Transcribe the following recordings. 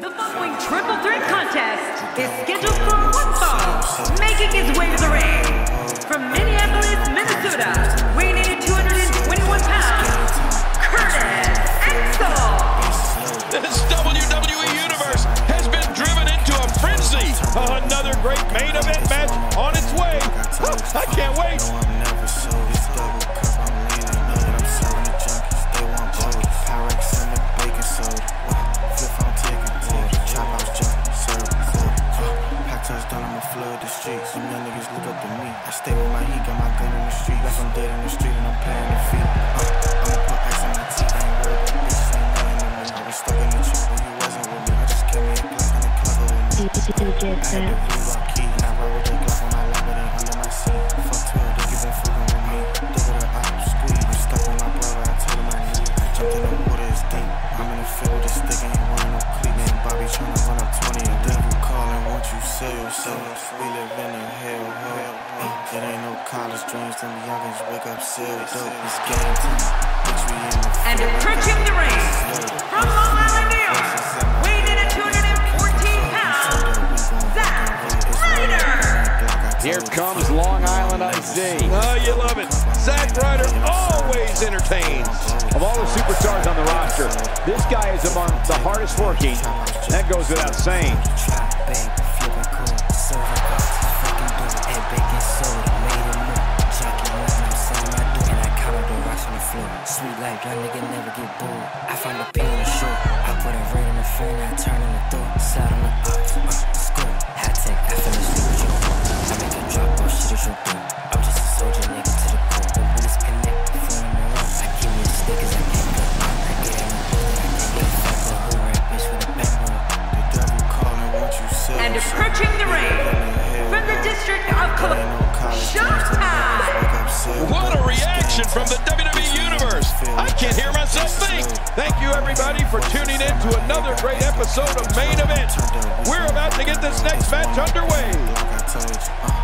The following triple threat contest is scheduled for one fall, making his way to the ring. From Minneapolis, Minnesota, stay with my heat, got my gun in the street. Left I'm dead in the street and I'm playing the field. Uh, I'ma put ice on my teeth, I ain't worried about bitches, ain't nothing to me. I was stuck in the trap when you wasn't with me. I just kept me a Glock and a clever with me. I had the you sell yourself? We live in a hell, hell. It ain't no college dreams, them youngins wake up, sell dope. It's game time. Bitch, we in the And approaching the ring, from Long Island, New York, weighing in at 214 pounds, Zack Ryder. Here comes Long Island IC. Oh, ah, you love it. Zack Ryder always entertains. Of all the superstars on the roster, this guy is among the hardest working. That goes without saying. Showtime. What a reaction from the WWE Universe. I can't hear myself think. Thank you, everybody, for tuning in to another great episode of Main Event. We're about to get this next match underway.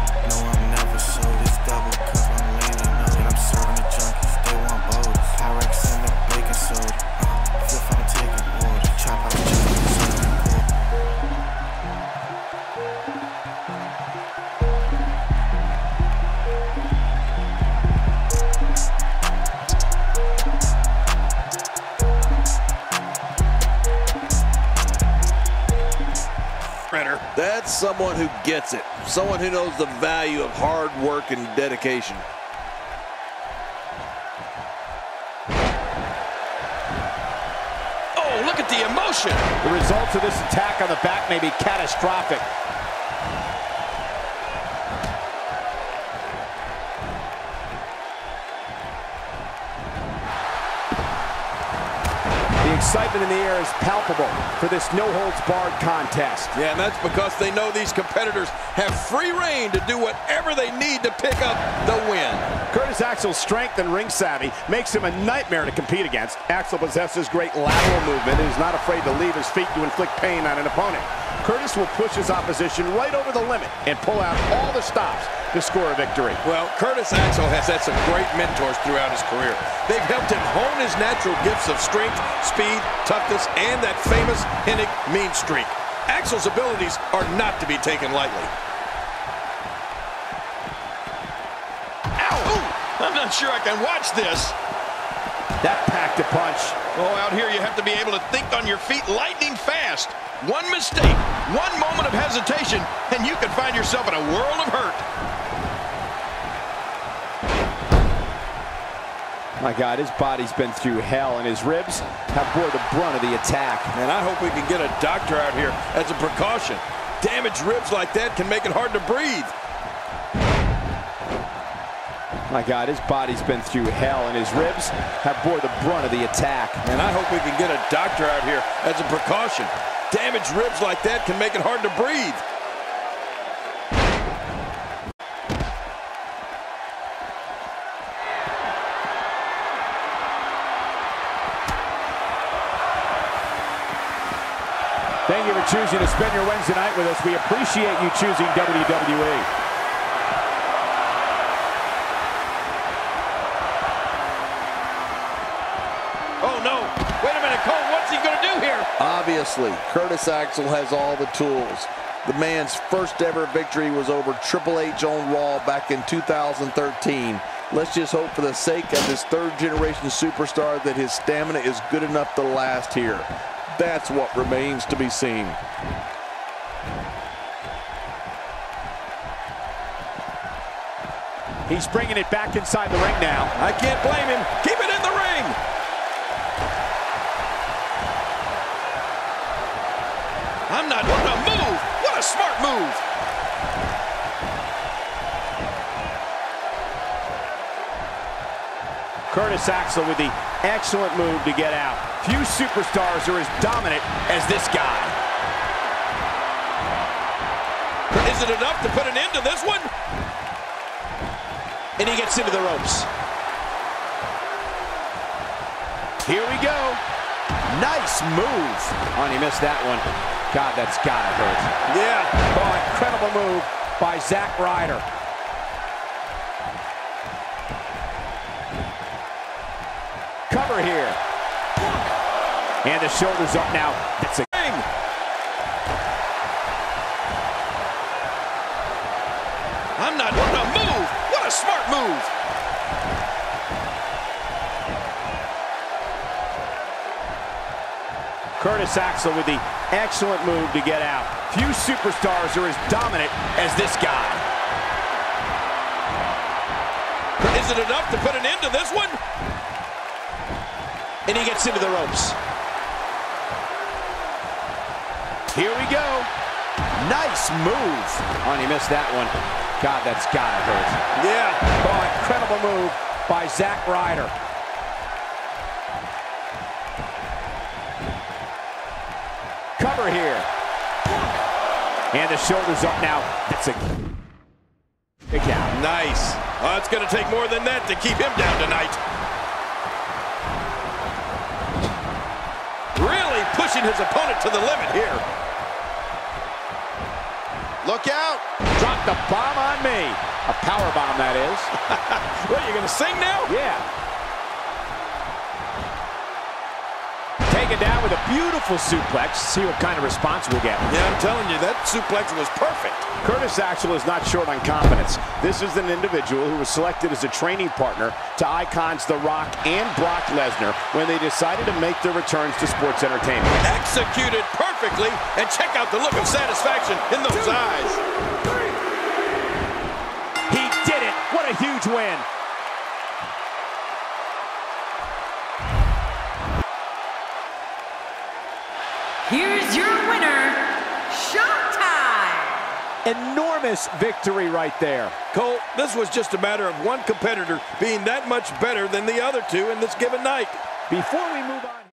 Someone who gets it. Someone who knows the value of hard work and dedication. Oh, look at the emotion. The results of this attack on the back may be catastrophic. Excitement in the air is palpable for this no-holds-barred contest. Yeah, and that's because they know these competitors have free reign to do whatever they need to pick up the win. Curtis Axel's strength and ring savvy makes him a nightmare to compete against. Axel possesses great lateral movement and is not afraid to leave his feet to inflict pain on an opponent. Curtis will push his opposition right over the limit and pull out all the stops to score a victory. Well, Curtis Axel has had some great mentors throughout his career. They've helped him hone his natural gifts of strength, speed, toughness, and that famous Hennig mean streak. Axel's abilities are not to be taken lightly. Not sure I can watch this. That packed a punch. Oh, out here you have to be able to think on your feet lightning fast. One mistake, one moment of hesitation, and you can find yourself in a world of hurt. My God, his body's been through hell, and his ribs have bore the brunt of the attack. And I hope we can get a doctor out here as a precaution. Damaged ribs like that can make it hard to breathe. My God, his body's been through hell, and his ribs have bore the brunt of the attack. And I hope we can get a doctor out here as a precaution. Damaged ribs like that can make it hard to breathe. Thank you for choosing to spend your Wednesday night with us. We appreciate you choosing. WWE. Obviously, Curtis Axel has all the tools. The man's first ever victory was over Triple H on Raw back in 2013. Let's just hope for the sake of this third generation superstar that his stamina is good enough to last here. That's what remains to be seen. He's bringing it back inside the ring now. I can't blame him. Keep it in the ring. I'm not. What a move. What a smart move. Curtis Axel with the excellent move to get out. Few superstars are as dominant as this guy. Is it enough to put an end to this one? And he gets into the ropes. Here we go. Nice move. Oh, and he missed that one. God, that's gotta hurt. Yeah. Oh, incredible move by Zack Ryder. Cover here. And the shoulders up now. That's a Ring. I'm not. What a move. What a smart move. Curtis Axel with the excellent move to get out. Few superstars are as dominant as this guy. Is it enough to put an end to this one? And he gets into the ropes. Here we go. Nice move. Oh, and he missed that one. God, that's gotta hurt. Yeah. Oh, incredible move by Zack Ryder. Cover here. And the shoulders up now. That's a big count. Nice. Well, it's going to take more than that to keep him down tonight. Really pushing his opponent to the limit here. Look out. Drop the bomb on me. A power bomb, that is. What, are you going to sing now? Yeah. Taken down with a beautiful suplex. See what kind of response we'll get. Yeah, I'm telling you, that suplex was perfect. Curtis Axel is not short on confidence. This is an individual who was selected as a training partner to icons The Rock and Brock Lesnar when they decided to make their returns to sports entertainment. Executed perfectly, and check out the look of satisfaction in those eyes. He did it! What a huge win! Here's your winner, Showtime! Enormous victory right there. Cole, this was just a matter of one competitor being that much better than the other two in this given night. Before we move on.